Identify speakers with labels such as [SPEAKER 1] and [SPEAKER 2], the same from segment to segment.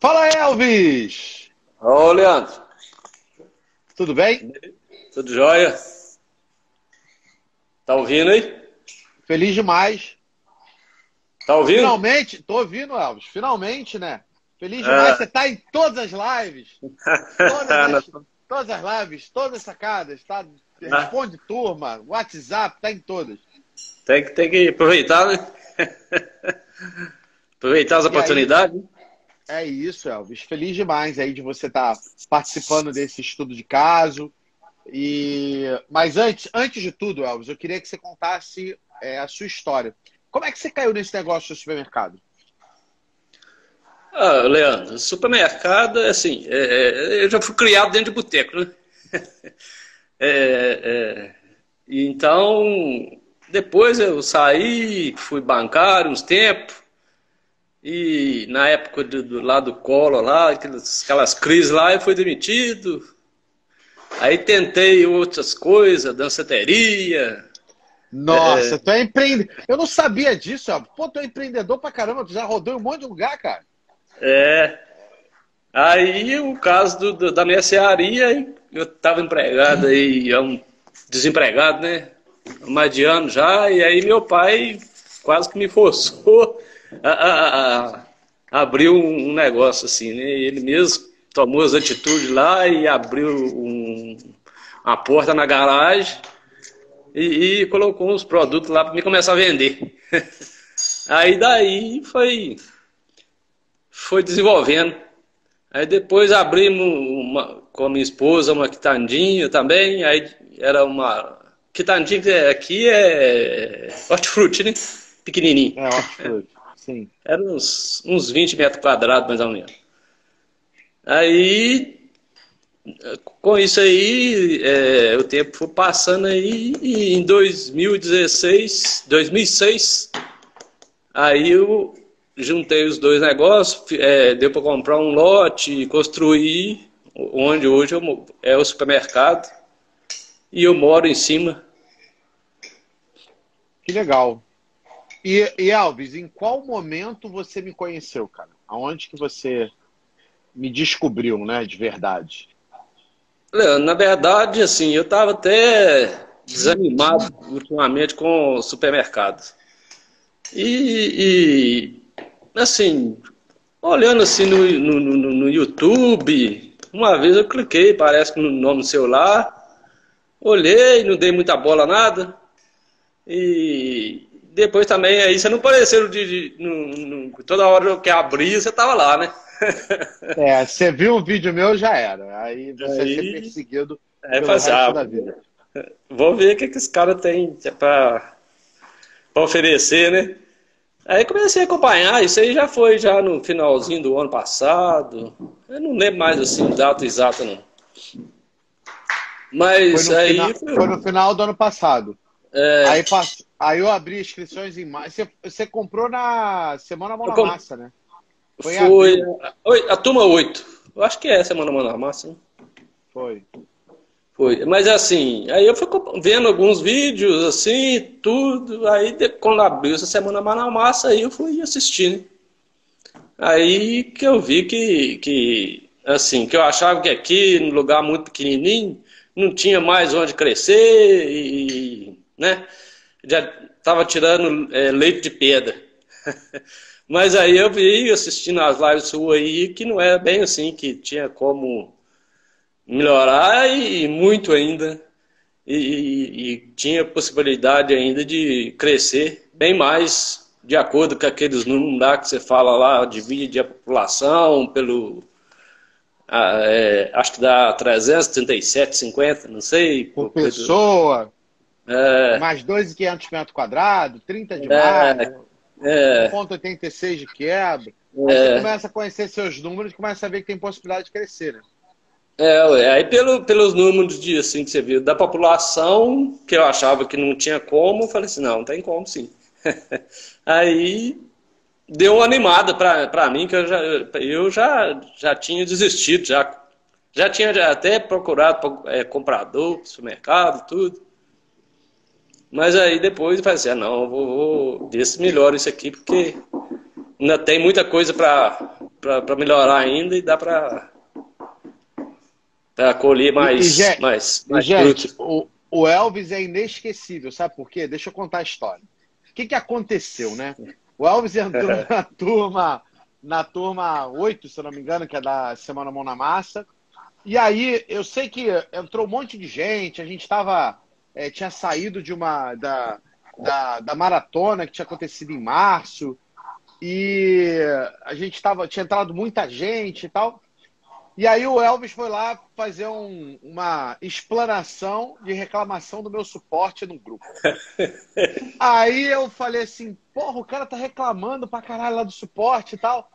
[SPEAKER 1] Fala, Elvis!
[SPEAKER 2] Ô, Leandro.
[SPEAKER 1] Tudo bem?
[SPEAKER 2] Tudo jóia? Tá ouvindo aí?
[SPEAKER 1] Feliz demais.
[SPEAKER 2] Tá ouvindo?
[SPEAKER 1] Finalmente, tô ouvindo, Elvis. Finalmente, né? Feliz demais. É. Você tá em todas as lives. Todas as, todas as lives, todas as sacadas, tá? Responde ah. turma, WhatsApp, tá em todas.
[SPEAKER 2] Tem que, tem que aproveitar, né? aproveitar as e oportunidades. Aí,
[SPEAKER 1] é isso, Elvis. Feliz demais aí de você estar tá participando desse estudo de caso. E mas antes, antes de tudo, Elvis, eu queria que você contasse é, a sua história. Como é que você caiu nesse negócio do supermercado?
[SPEAKER 2] Ah, Leandro, supermercado, assim, é, é, eu já fui criado dentro de boteco, né? é, é então, depois eu saí, fui bancário uns tempos, e na época do, do lá do colo, lá, aquelas, aquelas crises lá, eu fui demitido. Aí tentei outras coisas, danceteria.
[SPEAKER 1] Nossa, é... tu é empreendedor. Eu não sabia disso, ó. Pô, tu é empreendedor pra caramba, tu já rodou em um monte de lugar, cara.
[SPEAKER 2] É. Aí o caso do, do, da mercearia, eu tava empregado aí, é um desempregado, né? Mais de ano já, e aí meu pai quase que me forçou a, a, a abrir um negócio assim, né? Ele mesmo tomou as atitudes lá e abriu um, uma porta na garagem e, e colocou uns produtos lá para me começar a vender. Aí daí foi, foi desenvolvendo. Aí depois abrimos uma, com a minha esposa uma quitandinha também, aí era uma quitandinha que aqui é hortifruti, né? Pequenininho.
[SPEAKER 1] É hortifruti. Sim.
[SPEAKER 2] Era uns, uns 20 metros quadrados, mais ou menos. Aí, com isso aí, é, o tempo foi passando aí, e em 2016, 2006, aí eu juntei os dois negócios, é, deu para comprar um lote, construir, onde hoje eu, é o supermercado, e eu moro em cima.
[SPEAKER 1] Que legal. E, e Alves, em qual momento você me conheceu, cara? Aonde que você me descobriu, né, de verdade?
[SPEAKER 2] Na verdade, assim, eu estava até desanimado ultimamente com o supermercado. E, e, assim, olhando assim no, no, no, no, YouTube, uma vez eu cliquei, parece que no nome do celular, olhei, não dei muita bola nada. E depois também, aí você não apareceu de, de, no, toda hora que abria, você tava lá, né?
[SPEAKER 1] é, você viu um vídeo meu, já era. Aí você aí, ser perseguido
[SPEAKER 2] é, pelo resto ah, da vida. Vou ver o que, que esse cara tem para oferecer, né? Aí comecei a acompanhar, isso aí já foi já no finalzinho do ano passado. Eu não lembro mais assim, data exata não. Mas
[SPEAKER 1] foi
[SPEAKER 2] aí.
[SPEAKER 1] Final, foi... foi no final do ano passado. É... Aí, aí eu abri inscrições em março. Você, você comprou na Semana Mão na. Massa, né?
[SPEAKER 2] Foi, Foi a, a, turma 8. Eu acho que é a Semana Mão na Massa. Né?
[SPEAKER 1] Foi.
[SPEAKER 2] Foi. Mas assim, aí eu fui vendo alguns vídeos, assim, tudo. Aí quando abriu essa Semana Mão na Massa, aí eu fui assistindo. Aí que eu vi que, que, assim, que eu achava que aqui, num lugar muito pequenininho, não tinha mais onde crescer e, né? Já estava tirando é, leite de pedra. Mas aí eu vi assistindo as lives suas aí que não é bem assim, que tinha como melhorar e muito ainda. E, e, e tinha possibilidade ainda de crescer bem mais de acordo com aqueles números lá que você fala lá, divide a população pelo. Ah, é, acho que dá 337,50, não sei.
[SPEAKER 1] Por, por pessoa. É. Mais 2.500 metros quadrados, 30 de é, mais. É. 1,86 de quebra. Aí é. você começa a conhecer seus números e começa a ver que tem possibilidade de crescer, né?
[SPEAKER 2] É, aí pelo, pelos números de, assim, que você viu, da população, que eu achava que não tinha como, eu falei assim, não, tem como sim. aí deu uma animada para mim, que eu já, eu já, já tinha desistido, já, já tinha até procurado é, comprador, supermercado, tudo. Mas aí depois falei assim, ah, não, vou, vou ver se melhora isso aqui, porque ainda tem muita coisa para para melhorar ainda e dá para colher mais,
[SPEAKER 1] e, gente,
[SPEAKER 2] mais,
[SPEAKER 1] mais gente, o, o Elvis é inesquecível, sabe por quê? Deixa eu contar a história. O que, que aconteceu, né? O Elvis entrou na turma, na turma 8, se não me engano, que é da Semana Mão na Massa. E aí, eu sei que entrou um monte de gente, a gente estava. É, tinha saído de uma. Da, da, da maratona que tinha acontecido em março. E a gente tava, tinha entrado muita gente e tal. E aí o Elvis foi lá fazer um, uma explanação de reclamação do meu suporte no grupo. aí eu falei assim, porra, o cara tá reclamando pra caralho lá do suporte e tal.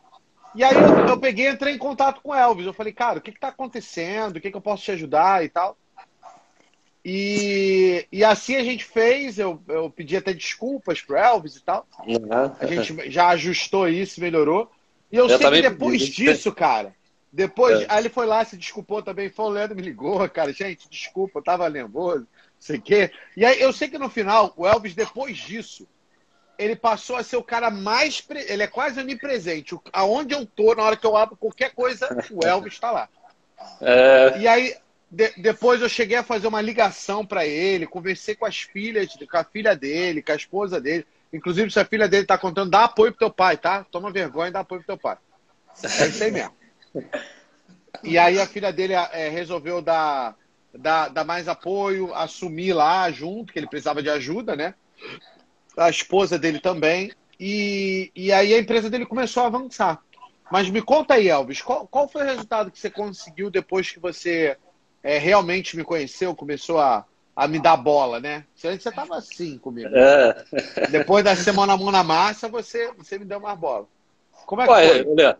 [SPEAKER 1] E aí eu, eu peguei e entrei em contato com o Elvis. Eu falei, cara, o que que tá acontecendo? O que que eu posso te ajudar e tal? E, e assim a gente fez, eu, eu pedi até desculpas pro Elvis e tal. Uhum. A gente já ajustou isso, melhorou. E eu, eu sei que depois disso, cara, depois, é. aí ele foi lá, se desculpou também. Foi o Leandro me ligou, cara. Gente, desculpa, eu tava nervoso, não sei o quê. E aí eu sei que no final, o Elvis, depois disso, ele passou a ser o cara mais. Pre... Ele é quase onipresente. Aonde eu tô, na hora que eu abro qualquer coisa, o Elvis está lá. É... E aí, de... depois eu cheguei a fazer uma ligação para ele, conversei com as filhas, com a filha dele, com a esposa dele. Inclusive, se a filha dele tá contando, dá apoio pro teu pai, tá? Toma vergonha e dá apoio pro teu pai. É isso aí mesmo. E aí a filha dele é, resolveu dar, dar, dar mais apoio, assumir lá junto, que ele precisava de ajuda, né? A esposa dele também. E, e aí a empresa dele começou a avançar. Mas me conta aí, Elvis, qual, qual foi o resultado que você conseguiu depois que você é, realmente me conheceu, começou a, a me dar bola, né? Antes você estava assim comigo. É. Depois da semana mão na massa, você, você me deu mais bola. Como é que Ué, foi? Olha,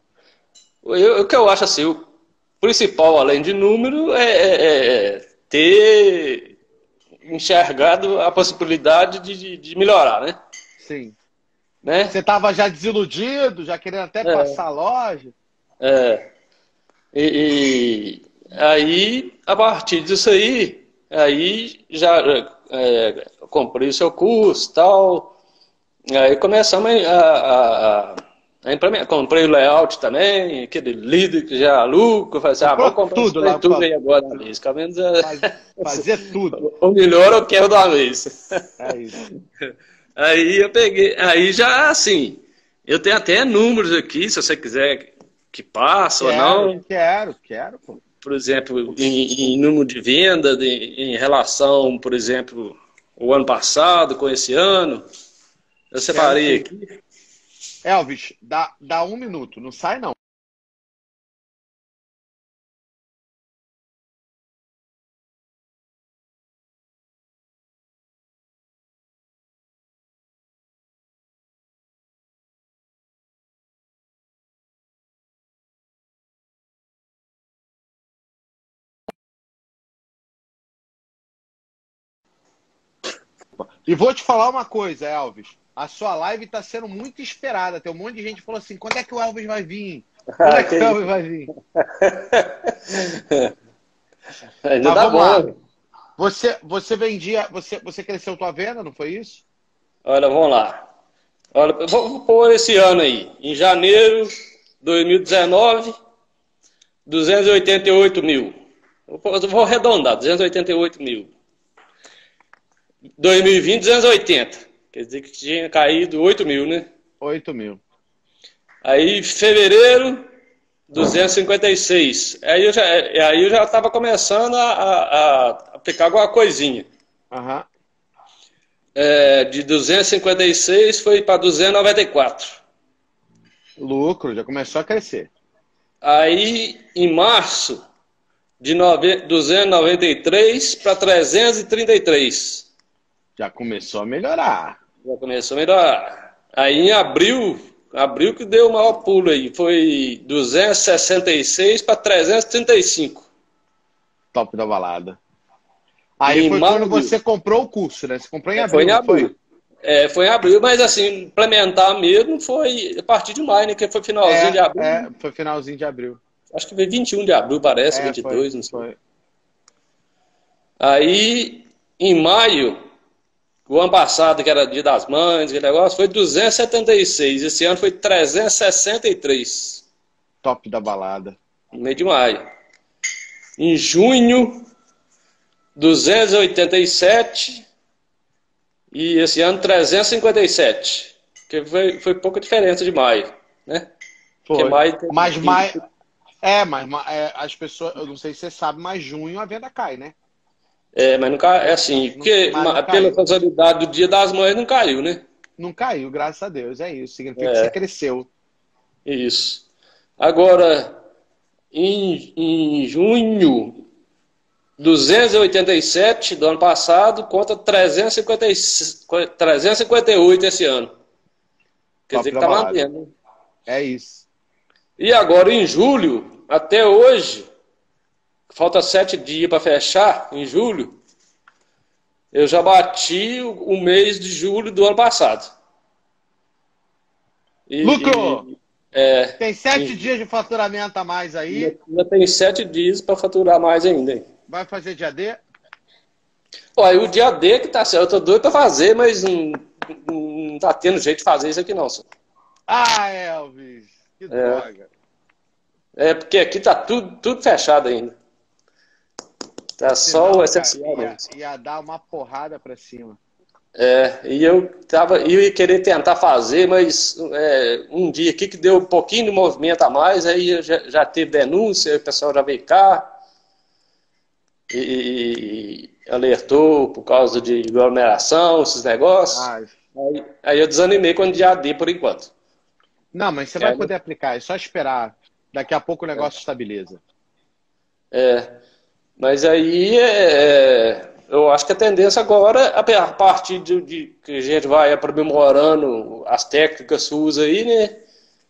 [SPEAKER 2] eu, o que eu acho assim, o principal, além de número, é, é, é ter enxergado a possibilidade de, de melhorar, né?
[SPEAKER 1] Sim. Né? Você estava já desiludido, já querendo até é. passar a loja?
[SPEAKER 2] É. E, e, aí, a partir disso aí, aí já é, comprei o seu curso tal. Aí começamos a, a, a Comprei o layout também, aquele líder que já aluga. Falei assim, ah, vou comprar tudo, lá, tudo aí agora da vez. Pelo menos é...
[SPEAKER 1] fazer tudo.
[SPEAKER 2] O melhor eu quero da vez. É isso. Aí eu peguei, aí já assim, eu tenho até números aqui, se você quiser que passe ou não.
[SPEAKER 1] Quero, quero. Pô.
[SPEAKER 2] Por exemplo, em, em número de venda, de, em relação, por exemplo, o ano passado com esse ano. Eu separei aqui.
[SPEAKER 1] Elvis, dá, dá um minuto, não sai não. E vou te falar uma coisa, Elvis a sua live está sendo muito esperada. Tem um monte de gente que falou assim: quando é que o Elvis vai vir? Quando é que o Elvis vai vir? Ainda dá bom. Lá. Você, você vendia, você, você cresceu tua venda, não foi isso?
[SPEAKER 2] Olha, vamos lá. Olha, vou pôr esse ano aí. Em janeiro de 2019, 288 mil. Vou arredondar, 288 mil. 2020, 280. Quer dizer que tinha caído 8 mil, né?
[SPEAKER 1] 8 mil.
[SPEAKER 2] Aí, fevereiro, 256. Aí eu já aí eu já estava começando a, a, a, pegar alguma coisinha.
[SPEAKER 1] Uhum.
[SPEAKER 2] É, de 256 foi para 294.
[SPEAKER 1] Lucro, já começou a crescer.
[SPEAKER 2] Aí, em março, de 293 para 333.
[SPEAKER 1] Já começou a melhorar.
[SPEAKER 2] Já começou a melhorar. Aí em abril, abril que deu o maior pulo aí, foi 266 para 335.
[SPEAKER 1] Top da balada. Aí foi quando você comprou o curso, né? Você comprou em abril.
[SPEAKER 2] Foi em abril. Foi? É, foi em abril, mas assim, implementar mesmo foi a partir de maio, né? Que foi finalzinho
[SPEAKER 1] é,
[SPEAKER 2] de abril.
[SPEAKER 1] É, foi finalzinho de abril.
[SPEAKER 2] Acho que foi 21 de abril, parece, é, 22, foi, não sei. Foi. Aí, em maio, o ano passado, que era dia das mães, aquele negócio, foi 276. Esse ano foi 363.
[SPEAKER 1] top da balada.
[SPEAKER 2] No meio de maio. Em junho, 287. E esse ano, 357. Que foi, foi pouca diferença de maio, né?
[SPEAKER 1] Foi. Porque maio tem... Mas maio... É, mas é, as pessoas... Eu não sei se você sabe, mas junho a venda cai, né?
[SPEAKER 2] É, mas não cai... É assim, porque pela casualidade do dia das mães não caiu, né?
[SPEAKER 1] Não caiu, graças a Deus. É isso. Significa é. que você cresceu.
[SPEAKER 2] Isso. Agora, em, em junho, 287 do ano passado contra 350, 358 esse ano. Quer dizer que está mantendo.
[SPEAKER 1] É isso.
[SPEAKER 2] E agora, em julho, até hoje, falta sete dias para fechar, em julho, eu já bati o, o, mês de julho do ano passado.
[SPEAKER 1] E, Lucro! E, é, tem sete e, dias de faturamento a mais aí.
[SPEAKER 2] Ainda tem sete dias para faturar mais ainda. Hein?
[SPEAKER 1] Vai fazer dia D?
[SPEAKER 2] Olha, o dia D que tá certo, eu tô doido para fazer, mas não, não tá tendo jeito de fazer isso aqui não, senhor.
[SPEAKER 1] Ah, Elvis, que é. droga.
[SPEAKER 2] É, porque aqui tá tudo, tudo fechado ainda. Tá só o essencial.
[SPEAKER 1] Ia, ia dar uma porrada para cima.
[SPEAKER 2] É, e eu tava, ia querer tentar fazer, mas é, um dia aqui que deu um pouquinho de movimento a mais, aí já, já teve denúncia, o pessoal já veio cá e, e alertou por causa de aglomeração, esses negócios. Aí, aí, eu desanimei quando dia D por enquanto.
[SPEAKER 1] Não, mas você é, vai poder aplicar, é só esperar. Daqui a pouco o negócio é. estabiliza.
[SPEAKER 2] É, mas aí é eu acho que a tendência agora, a partir de, de, que a gente vai aprimorando as técnicas suas aí, né?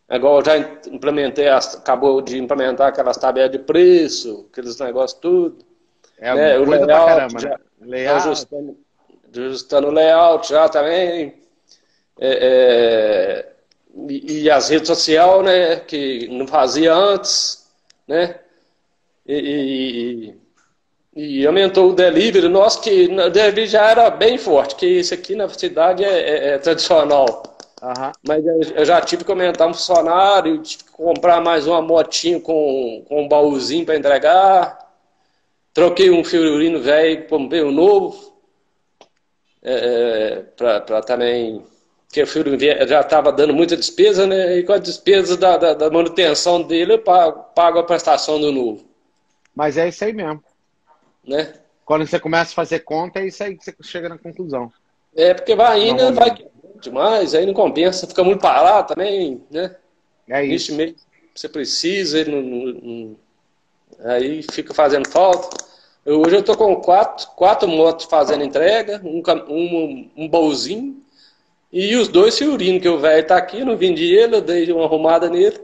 [SPEAKER 2] Agora já implementei, as, acabou de implementar aquelas tabelas de preço, aqueles negócios tudo.
[SPEAKER 1] É né? o layout, caramba, já, né?
[SPEAKER 2] layout. Ajustando, ajustando o layout já também. É, é, e, e, as redes sociais, né? Que não fazia antes, né? e, e e aumentou o delivery, nosso que o delivery já era bem forte, que isso aqui na cidade é, é, é tradicional. Uhum. Mas eu já tive que aumentar um funcionário, tive que comprar mais uma motinho com, com um baúzinho para entregar. Troquei um fiorino velho, comprei um novo. É, é para também. Porque o fiorino já estava dando muita despesa, né? E com a despesa da, da, da manutenção dele, eu pago, pago a prestação do novo.
[SPEAKER 1] Mas é isso aí mesmo
[SPEAKER 2] né?
[SPEAKER 1] Quando você começa a fazer conta, é isso aí que você chega na conclusão.
[SPEAKER 2] É, porque vai indo, vai demais, aí não compensa, fica muito parado também, né?
[SPEAKER 1] É isso.
[SPEAKER 2] Meio, você precisa, não, não, aí fica fazendo falta. Eu, hoje eu tô com quatro, quatro motos fazendo entrega, um, um, um baúzinho, e os dois fiorinos, que o velho tá aqui, não vendi ele, eu dei uma arrumada nele.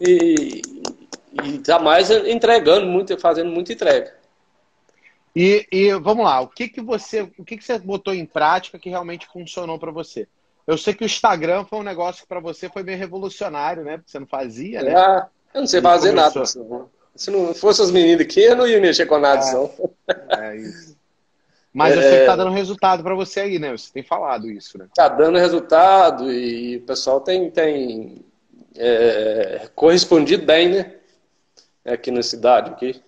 [SPEAKER 2] E, e tá mais entregando muito, fazendo muita entrega.
[SPEAKER 1] E, e, vamos lá, o que que você, o que que você botou em prática que realmente funcionou para você? Eu sei que o Instagram foi um negócio que para você foi meio revolucionário, né? Porque você não fazia, né?
[SPEAKER 2] Ah, eu não sei fazer nada. Se não fosse as meninas aqui, eu não ia mexer com nada, é, não.
[SPEAKER 1] É isso. Mas eu sei que tá é. dando resultado para você aí, né? Você tem falado isso, né?
[SPEAKER 2] Tá dando resultado e o pessoal tem, tem é, correspondido bem, né? Aqui na cidade aqui.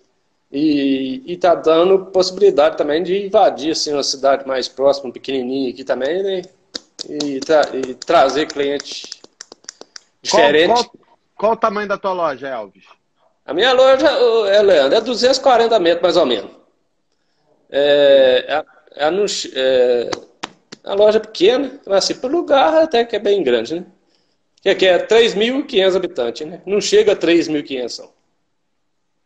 [SPEAKER 2] E, e tá dando possibilidade também de invadir assim, uma cidade mais próxima, pequenininha aqui também, né? E, tra e trazer cliente diferente.
[SPEAKER 1] Qual, qual, qual, o tamanho da tua loja, Elvis?
[SPEAKER 2] A minha loja, é, Leandro, é 240 metros mais ou menos. É, é, é, é a loja pequena, assim, para lugar até que é bem grande, né? Que aqui é 3.500 habitantes, né? Não chega a 3.500,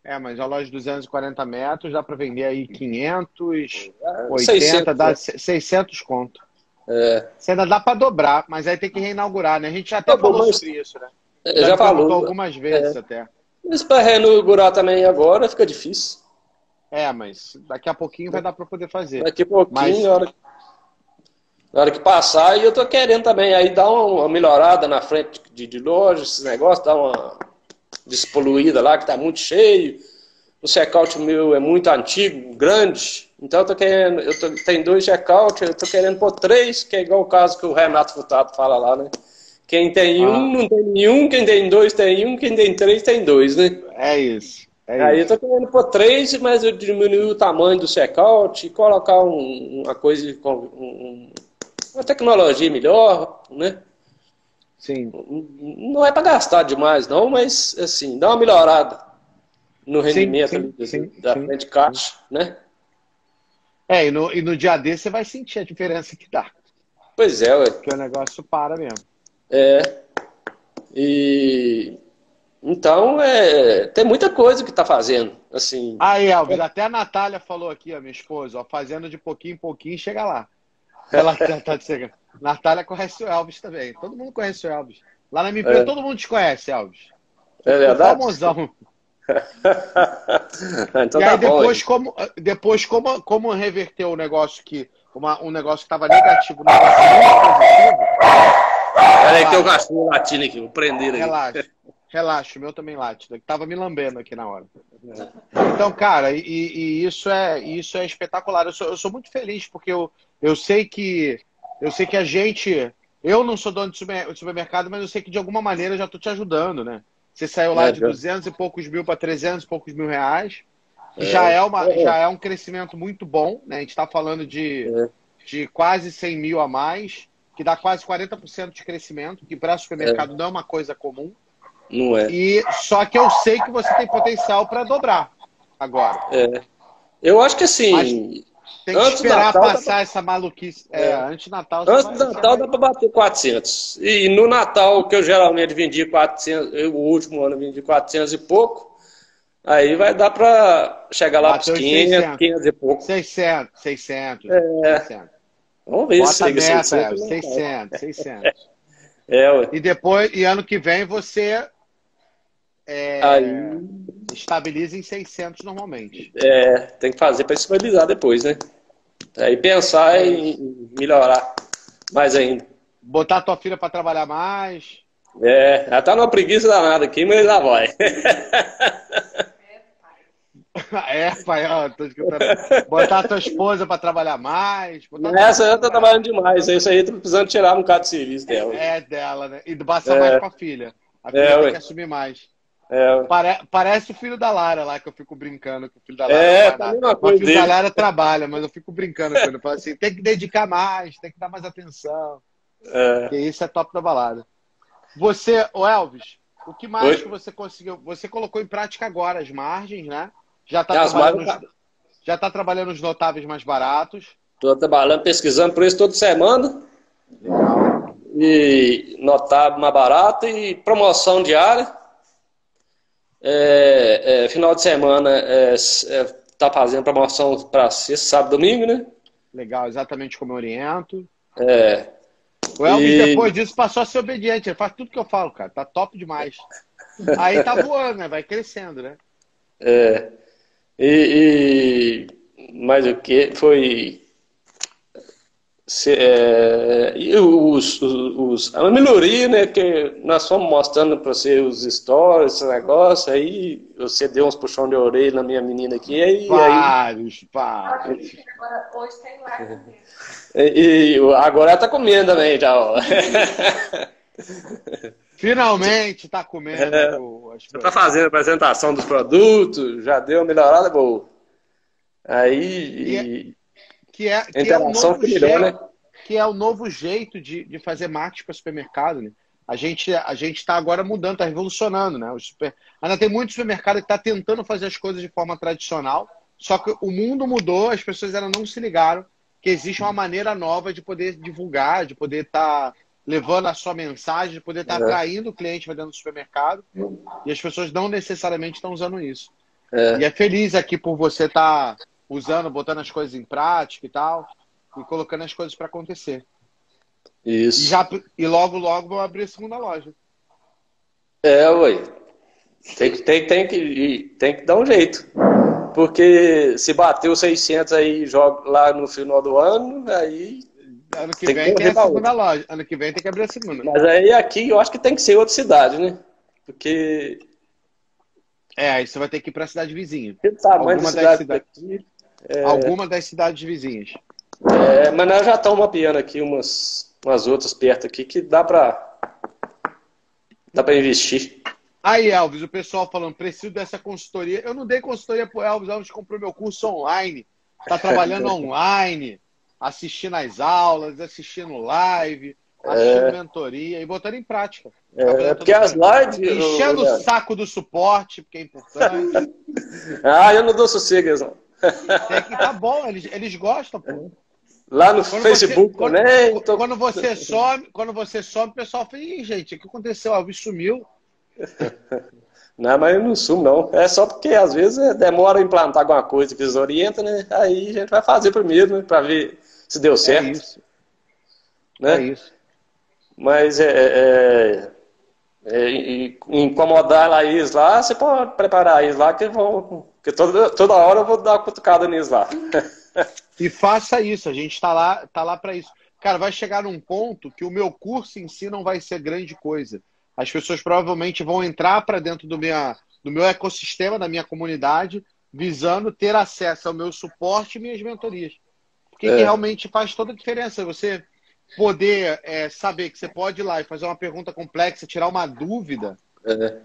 [SPEAKER 1] é, mas a loja de 240 metros dá para vender aí 500, 80, dá 600 conto. É. Você ainda dá para dobrar, mas aí tem que reinaugurar, né? A gente já até é falou mas... sobre isso, né?
[SPEAKER 2] É, já, já falou.
[SPEAKER 1] algumas vezes é. até.
[SPEAKER 2] Mas para reinaugurar também agora fica difícil.
[SPEAKER 1] É, mas daqui a pouquinho vai dar para poder fazer.
[SPEAKER 2] Daqui a pouquinho, mas... na, hora, na hora que passar, e eu tô querendo também aí dar uma melhorada na frente de, de loja, esses negócios, dar uma despoluída lá, que está muito cheio. O checkout meu é muito antigo, grande. Então eu tô querendo, eu tô, tem dois checkouts, eu tô querendo pôr três, que é igual o caso que o Renato Furtado fala lá, né? Quem tem ah. um não tem nenhum, quem tem dois tem um, quem tem três tem dois, né?
[SPEAKER 1] É isso. É
[SPEAKER 2] Aí isso. eu tô querendo pôr três, mas eu diminui o tamanho do checkout e colocar um, uma coisa com um, uma tecnologia melhor, né?
[SPEAKER 1] Sim.
[SPEAKER 2] Não é para gastar demais, não, mas assim, dá uma melhorada no rendimento sim, sim, sim, da frente de caixa, né?
[SPEAKER 1] É, e no, e no dia D você vai sentir a diferença que dá.
[SPEAKER 2] Pois é, ué.
[SPEAKER 1] Porque o negócio para mesmo.
[SPEAKER 2] É. E então é, tem muita coisa que está fazendo. Assim.
[SPEAKER 1] Aí, Elvis, até a Natália falou aqui, a minha esposa, ó, fazendo de pouquinho em pouquinho chega lá. Ela tá, tá chegando. Natália conhece o Elvis também. Todo mundo conhece o Elvis. Lá na minha empresa, é. todo mundo te conhece, Elvis.
[SPEAKER 2] É verdade?
[SPEAKER 1] famosão. então e aí, tá depois, bom, como, depois como, como reverteu o negócio que. Uma, um negócio que estava negativo, um negócio muito positivo.
[SPEAKER 2] Peraí que tem o cachorro latindo aqui, vou prender aí.
[SPEAKER 1] Relaxa, relaxa, o meu também late, tava me lambendo aqui na hora. Então, cara, e, e, isso, é, isso é espetacular. Eu sou, eu sou muito feliz porque eu, eu sei que eu sei que a gente. Eu não sou dono de supermercado, mas eu sei que de alguma maneira eu já estou te ajudando, né? Você saiu lá é, de 200 e poucos mil para 300 e poucos mil reais. É, já, é uma, é. já é um crescimento muito bom, né? A gente está falando de, é. de quase 100 mil a mais que dá quase 40% de crescimento, que para supermercado é. não é uma coisa comum.
[SPEAKER 2] Não é.
[SPEAKER 1] E só que eu sei que você tem potencial para dobrar agora.
[SPEAKER 2] É. Eu acho que assim. Mas
[SPEAKER 1] tem que antes esperar Natal, passar pra... essa maluquice. É, é. antes do Natal.
[SPEAKER 2] Antes do Natal dá para bater 400. E no Natal, que eu geralmente vendi 400, eu, o último ano vendi 400 e pouco. Aí vai dar para chegar lá para 500, 600. 500 e pouco.
[SPEAKER 1] 600, 600. É. 600.
[SPEAKER 2] Vamos ver
[SPEAKER 1] Bota se chega meta, 600. 600, 600.
[SPEAKER 2] É.
[SPEAKER 1] E depois, e ano que vem você é,
[SPEAKER 2] Aí...
[SPEAKER 1] estabiliza em 600 normalmente.
[SPEAKER 2] É, tem que fazer para estabilizar depois, né? Aí pensar é. em melhorar mais ainda.
[SPEAKER 1] Botar tua filha para trabalhar mais.
[SPEAKER 2] É, ela tá numa preguiça danada aqui, mas ela vai.
[SPEAKER 1] É, pai, ó, tô. Botar a tua esposa para trabalhar mais.
[SPEAKER 2] Essa eu tô trabalhando demais. Isso aí tô precisando tirar um bocado de serviço dela.
[SPEAKER 1] É, dela, né? E passar é. mais pra filha. A filha é, tem que assumir mais.
[SPEAKER 2] É.
[SPEAKER 1] Pare... Parece o filho da Lara lá, que eu fico brincando com o filho da Lara.
[SPEAKER 2] É, tá uma coisa.
[SPEAKER 1] O filho dele. da Lara trabalha, mas eu fico brincando com ele. Eu falo assim: tem que dedicar mais, tem que dar mais atenção. É. Porque isso é top da balada. Você, o Elvis, o que mais Oi? que você conseguiu? Você colocou em prática agora as margens, né? Já está trabalhando, nos, já tá trabalhando os notáveis mais baratos.
[SPEAKER 2] Estou trabalhando, pesquisando preço toda semana. Legal. E notável mais barato e promoção diária. É, é, final de semana está é, é tá fazendo promoção para sexta, sábado domingo, né?
[SPEAKER 1] Legal, exatamente como eu oriento.
[SPEAKER 2] É.
[SPEAKER 1] O Elvis, e... depois disso, passou a ser obediente. Ele faz tudo que eu falo, cara. Tá top demais. Aí tá voando, né? Vai crescendo, né?
[SPEAKER 2] É. E, e mas o que foi se, é, e os, os, os, a melhoria, né, que nós fomos mostrando para você os stories, esse negócio, aí você deu uns puxão de orelha na minha menina aqui, aí...
[SPEAKER 1] Vários, vários.
[SPEAKER 2] Hoje tem lá. E, e agora ela tá comendo também, já, ó.
[SPEAKER 1] Finalmente está comendo. É,
[SPEAKER 2] já está fazendo a apresentação dos produtos, já deu uma melhorada boa. Aí.
[SPEAKER 1] Que é, que é, que é o novo melhor, jeito, né? que é o novo jeito de, de fazer marketing para supermercado. Né? A gente a gente está agora mudando, está revolucionando, né? O super... Ainda tem muito supermercado que está tentando fazer as coisas de forma tradicional, só que o mundo mudou, as pessoas ainda não se ligaram que existe uma maneira nova de poder divulgar, de poder estar tá levando a sua mensagem, de poder estar é. atraindo o cliente dentro do supermercado. E as pessoas não necessariamente estão usando isso. É. E é feliz aqui por você estar tá usando, botando as coisas em prática e tal, e colocando as coisas para acontecer.
[SPEAKER 2] Isso.
[SPEAKER 1] E, já, e logo, logo vou abrir a segunda loja.
[SPEAKER 2] É, ué. Tem que, tem, tem, que, tem que dar um jeito. Porque se bater os 600 aí joga lá no final do ano, aí
[SPEAKER 1] Ano que tem vem que tem a segunda loja. Ano que vem tem que abrir a segunda.
[SPEAKER 2] Mas aí aqui eu acho que tem que ser outra cidade, né? Porque.
[SPEAKER 1] É, aí você vai ter que ir para a cidade vizinha.
[SPEAKER 2] Alguma, das cidade aqui,
[SPEAKER 1] é... Alguma das cidades vizinhas.
[SPEAKER 2] É, mas nós já estamos mapeando aqui umas, umas outras perto aqui que dá para Dá para investir.
[SPEAKER 1] Aí, Elvis, o pessoal falando, preciso dessa consultoria. Eu não dei consultoria pro Elvis, Elvis comprou meu curso online. Tá trabalhando online, assistindo as aulas, assistindo live, assistindo é. mentoria e botando em prática.
[SPEAKER 2] É, porque as lives.
[SPEAKER 1] Enchendo o saco do suporte, porque é importante.
[SPEAKER 2] ah, eu não dou sossego, não.
[SPEAKER 1] É que tá bom, eles, eles gostam, pô.
[SPEAKER 2] Lá no quando Facebook
[SPEAKER 1] você. Quando, tô... quando, você some, quando você some, o pessoal fala, Ih, gente, o que aconteceu? O Alves sumiu.
[SPEAKER 2] Não, mas eu não sumo, não. É só porque às vezes é, demora a implantar alguma coisa que desorienta, né? Aí a gente vai fazer primeiro, né? Pra ver se deu certo. É
[SPEAKER 1] isso.
[SPEAKER 2] Né?
[SPEAKER 1] É isso.
[SPEAKER 2] Mas é, é, é, incomodar a Laís lá, você pode preparar a Laís lá, que, vão, que toda, toda hora eu vou dar uma cutucada nisso lá.
[SPEAKER 1] E faça isso, a gente está lá, tá lá para isso. Cara, vai chegar num ponto que o meu curso em si não vai ser grande coisa. As pessoas provavelmente vão entrar para dentro do, minha, do meu ecossistema, da minha comunidade, visando ter acesso ao meu suporte e minhas mentorias. Porque é. realmente faz toda a diferença. Você poder é, saber que você pode ir lá e fazer uma pergunta complexa, tirar uma dúvida. É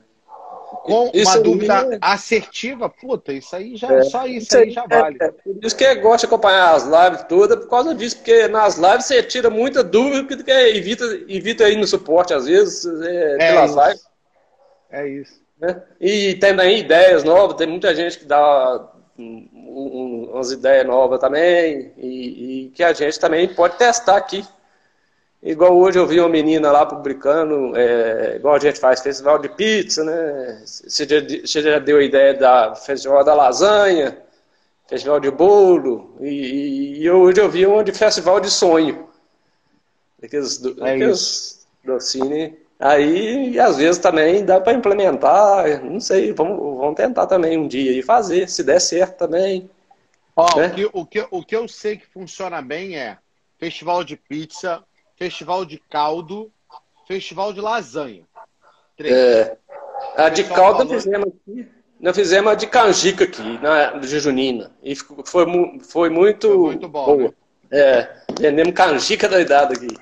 [SPEAKER 1] com isso uma dúvida é... assertiva, puta, isso aí já, é, só isso, isso aí já vale. É,
[SPEAKER 2] por isso que eu gosto de acompanhar as lives todas, por causa disso, porque nas lives você tira muita dúvida, porque evita, evita aí no suporte, às vezes, é, é pelas
[SPEAKER 1] isso.
[SPEAKER 2] lives.
[SPEAKER 1] É isso.
[SPEAKER 2] Né? E tem aí ideias novas, tem muita gente que dá um, um, umas ideias novas também, e, e que a gente também pode testar aqui. Igual hoje eu vi uma menina lá publicando, é, igual a gente faz festival de pizza, né? Você já, você já deu a ideia da festival da lasanha, festival de bolo, e, e hoje eu vi uma de festival de sonho. Aqueles, é aqueles docinhos. Aí, às vezes também dá para implementar, não sei, vamos, vamos tentar também um dia e fazer, se der certo também.
[SPEAKER 1] Ó, né? o, que, o, que, o que eu sei que funciona bem é festival de pizza, festival de caldo, festival de lasanha.
[SPEAKER 2] Três. É, a de caldo nós fizemos aqui. Nós fizemos a de canjica aqui, na de Junina. E foi, foi muito, foi muito bom. Boa. Né? É, vendemos canjica da idade aqui.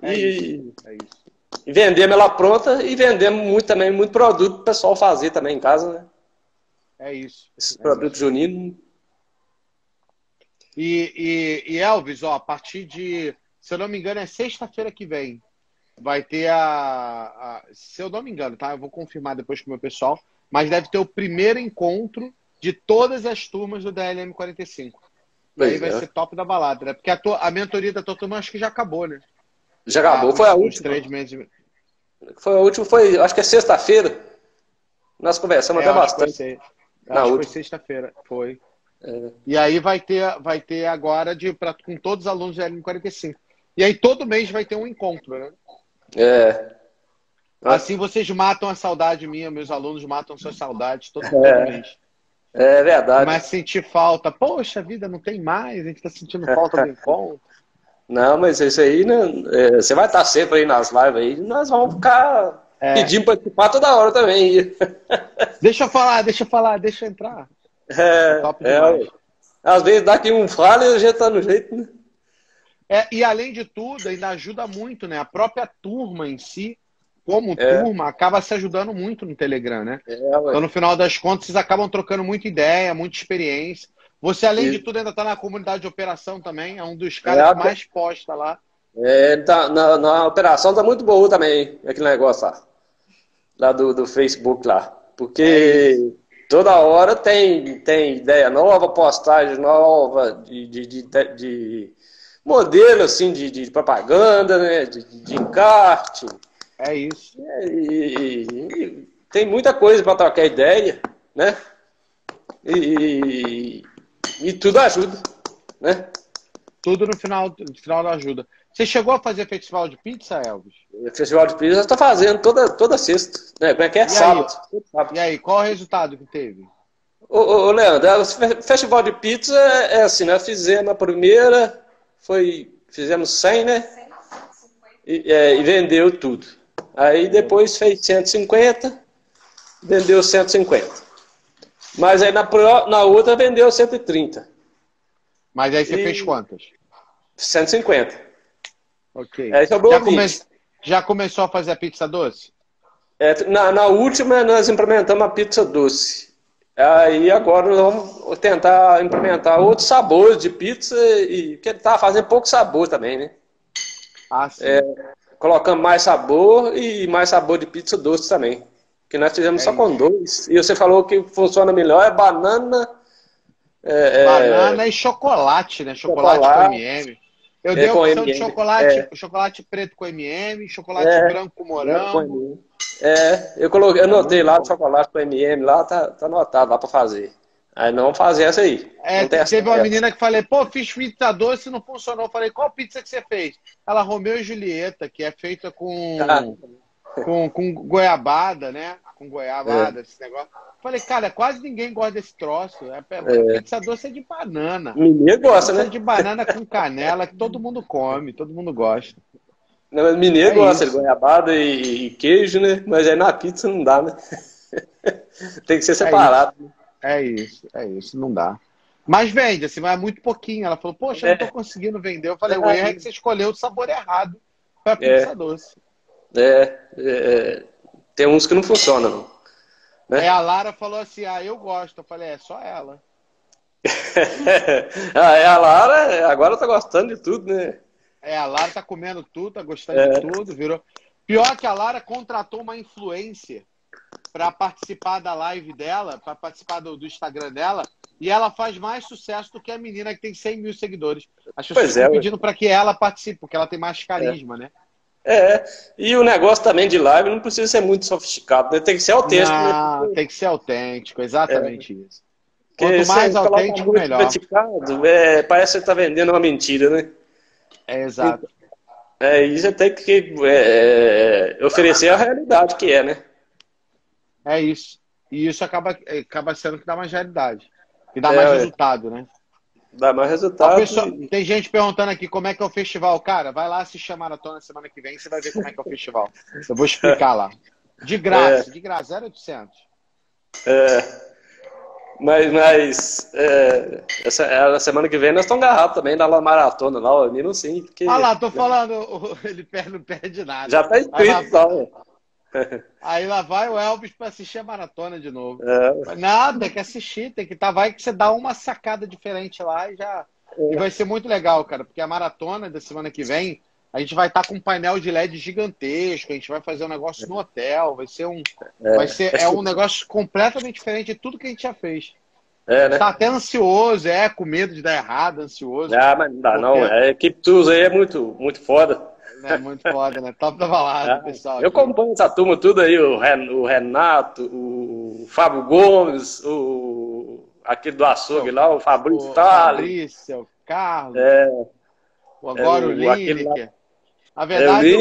[SPEAKER 2] É e, isso, é isso. e vendemos ela pronta e vendemos muito também, muito produto para o pessoal fazer também em casa, né?
[SPEAKER 1] É isso.
[SPEAKER 2] Esses
[SPEAKER 1] é
[SPEAKER 2] produtos juninos.
[SPEAKER 1] E, e, e, Elvis, ó, a partir de se eu não me engano, é sexta-feira que vem. Vai ter a, a, Se eu não me engano, tá? Eu vou confirmar depois com o meu pessoal. Mas deve ter o primeiro encontro de todas as turmas do DLM 45. E aí vai é. ser top da balada, né? Porque a, to, a mentoria da tua turma acho que já acabou, né?
[SPEAKER 2] Já acabou, ah, foi a última. Três meses. Foi a última, foi, acho que é sexta-feira. Nós conversamos é, até bastante.
[SPEAKER 1] Foi, Na última. foi sexta-feira, foi. É. E aí vai ter, vai ter agora de, pra, com todos os alunos do DLM 45. E aí todo mês vai ter um encontro, né?
[SPEAKER 2] É.
[SPEAKER 1] Assim vocês matam a saudade minha, meus alunos matam suas saudades todo, todo
[SPEAKER 2] é.
[SPEAKER 1] mês.
[SPEAKER 2] É verdade.
[SPEAKER 1] Mas sentir falta, poxa vida, não tem mais, a gente está sentindo falta do encontro.
[SPEAKER 2] Não, mas isso aí, né, é, você vai estar sempre aí nas lives aí, nós vamos ficar é. pedindo para participar toda hora também.
[SPEAKER 1] Deixa eu falar, deixa eu falar, deixa eu entrar.
[SPEAKER 2] É, é às vezes dá aqui um fala e a gente tá no jeito, né?
[SPEAKER 1] É, e além de tudo, ainda ajuda muito, né? A própria turma em si, como é. turma, acaba se ajudando muito no Telegram, né? É, então, no final das contas, vocês acabam trocando muita ideia, muita experiência. Você, além e... de tudo, ainda está na comunidade de operação também, é um dos caras é, que mais posta lá.
[SPEAKER 2] É, tá, na, na operação tá muito boa também, aquele negócio lá. Lá do, do Facebook lá. Porque é toda hora tem, tem ideia nova, postagem nova de, de, de, de modelo assim de, de propaganda, né? De, de encarte.
[SPEAKER 1] É isso.
[SPEAKER 2] E, e, tem muita coisa para trocar ideia, né? E, e, tudo ajuda, né?
[SPEAKER 1] Tudo no final, no final da ajuda. Você chegou a fazer festival de pizza, Elvis?
[SPEAKER 2] Festival de pizza eu estou fazendo toda, toda sexta. Né? Como é que é? Sábado.
[SPEAKER 1] sábado. E aí, qual o resultado que teve?
[SPEAKER 2] Ô, ô, Leandro, o festival de pizza é assim, nós fizemos a primeira, foi, fizemos 100, né? E, é, e vendeu tudo. Aí depois fez 150, vendeu 150. Mas aí na, na outra vendeu 130.
[SPEAKER 1] Mas aí você e... fez quantas?
[SPEAKER 2] 150.
[SPEAKER 1] Ok. Aí sobrou já, come... já começou a fazer a pizza doce?
[SPEAKER 2] É, na, na última, nós implementamos a pizza doce. Aí agora nós vamos tentar implementar outros sabores de pizza, e, porque ele estava fazendo pouco sabor também, né?
[SPEAKER 1] Ah, sim.
[SPEAKER 2] É, colocando mais sabor e mais sabor de pizza doce também. Que nós fizemos
[SPEAKER 1] É
[SPEAKER 2] só com
[SPEAKER 1] isso.
[SPEAKER 2] dois. E você falou que funciona melhor é banana. é, é,
[SPEAKER 1] Banana e chocolate, né? Chocolate,
[SPEAKER 2] Chocolate.
[SPEAKER 1] com MM. Eu
[SPEAKER 2] É,
[SPEAKER 1] dei a opção de chocolate, chocolate preto com MM, chocolate
[SPEAKER 2] É.
[SPEAKER 1] branco com morango.
[SPEAKER 2] É, eu coloquei, eu anotei lá o chocolate com MM lá, tá, tá anotado lá pra fazer. Aí não vamos fazer essa aí.
[SPEAKER 1] É,
[SPEAKER 2] tem essa-
[SPEAKER 1] teve uma menina que falei, pô, fiz pizza doce e não funcionou. Eu falei, qual pizza que você fez? Ela, Romeu e Julieta, que é feita com,
[SPEAKER 2] Ah.
[SPEAKER 1] com, com goiabada, né? Com goiabada, esse negócio. Falei, cara, quase ninguém gosta desse troço. É,
[SPEAKER 2] É.
[SPEAKER 1] Pizza doce é de banana.
[SPEAKER 2] Mineiro gosta,
[SPEAKER 1] Pizza
[SPEAKER 2] né?
[SPEAKER 1] de banana com canela, que todo mundo come, todo mundo gosta.
[SPEAKER 2] Não, Mineiro
[SPEAKER 1] É
[SPEAKER 2] gosta
[SPEAKER 1] isso.
[SPEAKER 2] de goiabada e, e queijo, né? Mas aí na pizza não dá, né? Tem que ser separado.
[SPEAKER 1] É isso, é isso, não dá. Mas vende, assim, mas é muito pouquinho. Ela falou, poxa, eu não tô conseguindo vender. Eu falei, o erro é que você escolheu o sabor errado para pizza
[SPEAKER 2] É.
[SPEAKER 1] doce.
[SPEAKER 2] É, é, é, tem uns que não funcionam. não. Né?
[SPEAKER 1] A Lara falou assim, ah, eu gosto. Eu falei, é só ela.
[SPEAKER 2] ah, é a Lara, agora tá gostando de tudo, né?
[SPEAKER 1] É, a Lara tá comendo tudo, tá gostando
[SPEAKER 2] É.
[SPEAKER 1] de tudo, virou. Pior que a Lara contratou uma influencer para participar da live dela, para participar do, do Instagram dela, e ela faz mais sucesso do que a menina que tem 100 mil seguidores. As pessoas
[SPEAKER 2] Pois é,
[SPEAKER 1] estão pedindo para que ela participe, porque ela tem mais carisma, né?
[SPEAKER 2] É, e o negócio também de live não precisa ser muito sofisticado, né? Tem que ser autêntico, né?
[SPEAKER 1] Não, tem que ser autêntico, exatamente isso.
[SPEAKER 2] Porque
[SPEAKER 1] Quanto
[SPEAKER 2] você
[SPEAKER 1] mais autêntico, melhor.
[SPEAKER 2] sofisticado, é, parece que você tá vendendo uma mentira, né?
[SPEAKER 1] É exato.
[SPEAKER 2] É, e você tem que é, é, oferecer a realidade que é, né?
[SPEAKER 1] É isso. E isso acaba, acaba sendo que dá mais realidade. E dá
[SPEAKER 2] É,
[SPEAKER 1] mais resultado, né?
[SPEAKER 2] Dá mais resultado.
[SPEAKER 1] pessoal, tem gente perguntando aqui como é que é o festival. Cara, vai lá assistir a maratona semana que vem, você vai ver como é que é o festival. Eu vou explicar lá. De graça, de graça, 0800.
[SPEAKER 2] É, mas mas é, essa, é, na semana que vem nós estamos agarrados também na maratona lá, o menino sim, porque
[SPEAKER 1] Olha lá, tô falando, ele não perde nada.
[SPEAKER 2] já tá e tal.
[SPEAKER 1] aí lá vai o Elvis para assistir a maratona de novo.
[SPEAKER 2] É,
[SPEAKER 1] Nada, tem que assistir, tem que estar. vai que você dá uma sacada diferente lá e já. E vai ser muito legal, cara, porque a maratona da semana que vem, a gente vai estar com um painel de LED gigantesco, a gente vai fazer um negócio no hotel, vai ser um. Vai ser é um negócio completamente diferente de tudo que a gente já fez.
[SPEAKER 2] é, né?
[SPEAKER 1] Tá até ansioso, é, com medo de dar errado, ansioso.
[SPEAKER 2] Ah, mas não dá não.
[SPEAKER 1] Porque-
[SPEAKER 2] A equipe Tuz aí é muito, muito foda.
[SPEAKER 1] É muito foda, né? Top da balada,
[SPEAKER 2] Ah,
[SPEAKER 1] pessoal.
[SPEAKER 2] Eu acompanho essa turma tudo aí, o Ren- o Renato, o Fábio Gomes, o aquele do açougue lá, o Fabrício
[SPEAKER 1] O
[SPEAKER 2] Tali.
[SPEAKER 1] Fabrício, o Carlos,
[SPEAKER 2] É,
[SPEAKER 1] o agora
[SPEAKER 2] é,
[SPEAKER 1] o
[SPEAKER 2] o-
[SPEAKER 1] Lineker. Na verdade,
[SPEAKER 2] É, o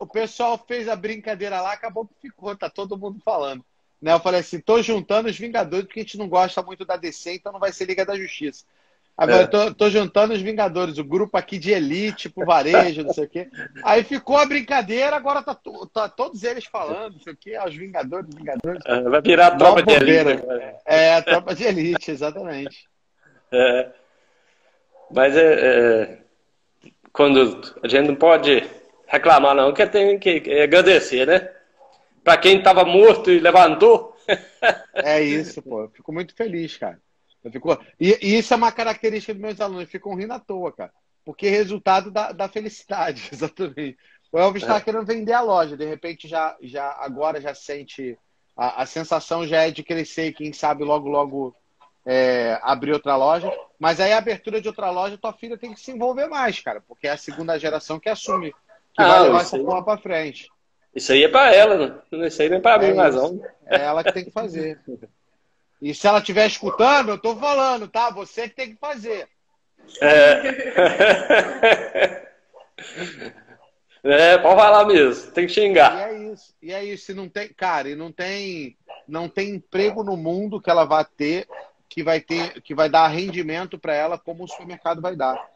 [SPEAKER 1] o, o pessoal fez a brincadeira lá, acabou que ficou, tá todo mundo falando. Né? Eu falei assim, tô juntando os Vingadores, porque a gente não gosta muito da DC, então não vai ser Liga da Justiça. Agora,
[SPEAKER 2] É.
[SPEAKER 1] eu tô, tô juntando os Vingadores, o grupo aqui de elite, tipo varejo, não sei o quê. Aí ficou a brincadeira, agora tá, tá todos eles falando, não sei o quê, ah, os Vingadores, os Vingadores.
[SPEAKER 2] é, vai virar
[SPEAKER 1] Mó
[SPEAKER 2] tropa de elite.
[SPEAKER 1] É, a tropa de elite, exatamente.
[SPEAKER 2] É. Mas é, é, quando a gente não pode reclamar não, que tem que agradecer, né? Para quem estava morto e levantou.
[SPEAKER 1] É isso, pô. Fico muito feliz, cara. Eu fico... e, e isso é uma característica dos meus alunos, ficam rindo à toa, cara. Porque é resultado da, da felicidade, exatamente. O Elvis está querendo vender a loja, de repente já, já agora já sente. A, a sensação já é de crescer e quem sabe logo, logo é, abrir outra loja. Mas aí a abertura de outra loja, tua filha tem que se envolver mais, cara, porque é a segunda geração que assume, que
[SPEAKER 2] Ah,
[SPEAKER 1] vai levar essa porra pra frente.
[SPEAKER 2] Isso aí é para ela, né? isso aí não é para
[SPEAKER 1] É
[SPEAKER 2] mim
[SPEAKER 1] isso.
[SPEAKER 2] não.
[SPEAKER 1] É ela que tem que fazer. E se ela estiver escutando, eu tô falando, tá? Você que tem que fazer.
[SPEAKER 2] É. é, pode falar mesmo, tem que
[SPEAKER 1] E
[SPEAKER 2] xingar.
[SPEAKER 1] é isso. E é isso. E não tem, cara, e não tem, não tem emprego no mundo que ela vai ter que vai ter, que vai dar rendimento para ela como o supermercado vai dar.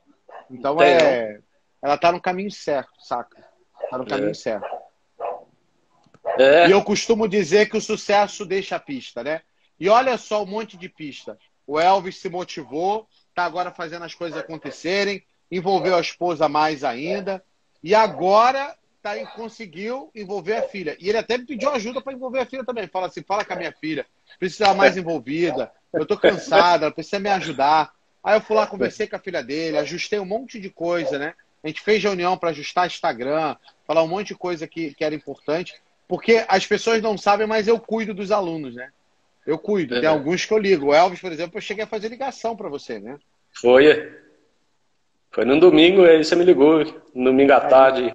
[SPEAKER 1] Então
[SPEAKER 2] Tem,
[SPEAKER 1] é, ela tá no caminho certo, saca? Tá no caminho
[SPEAKER 2] É.
[SPEAKER 1] certo.
[SPEAKER 2] É,
[SPEAKER 1] E eu costumo dizer que o sucesso deixa a pista, né? E olha só um monte de pista. O Elvis se motivou, tá agora fazendo as coisas acontecerem, envolveu a esposa mais ainda, e agora tá conseguiu envolver a filha. E ele até me pediu ajuda para envolver a filha também. Fala assim, fala com a minha filha, precisa mais envolvida, eu tô cansada, ela precisa me ajudar. Aí eu fui lá, conversei com a filha dele, ajustei um monte de coisa, né? A gente fez reunião para ajustar Instagram, falar um monte de coisa que, que era importante, porque as pessoas não sabem, mas eu cuido dos alunos, né? Eu cuido. Tem é. alguns que eu ligo. O Elvis, por exemplo, eu cheguei a fazer ligação para você, né?
[SPEAKER 2] Foi. Foi num domingo, aí você me ligou, no domingo à tarde.